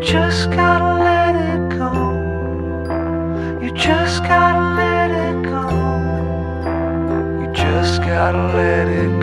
just gotta let it go. You just gotta let it go. You just gotta let it go.